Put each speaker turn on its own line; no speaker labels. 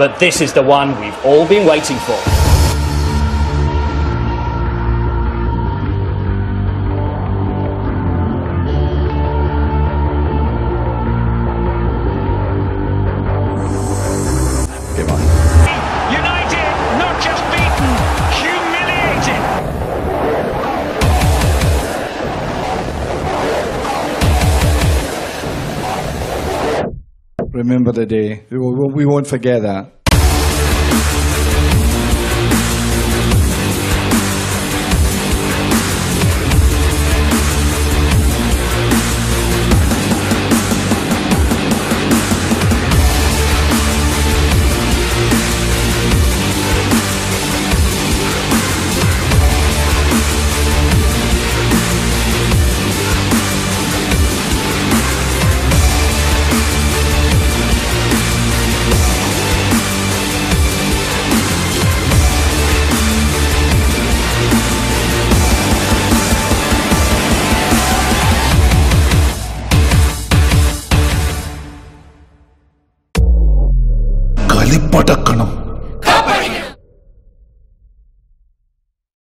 but this is the one we've all been waiting for.
Remember the day. We won't- forget that.
തലി പടക്കണം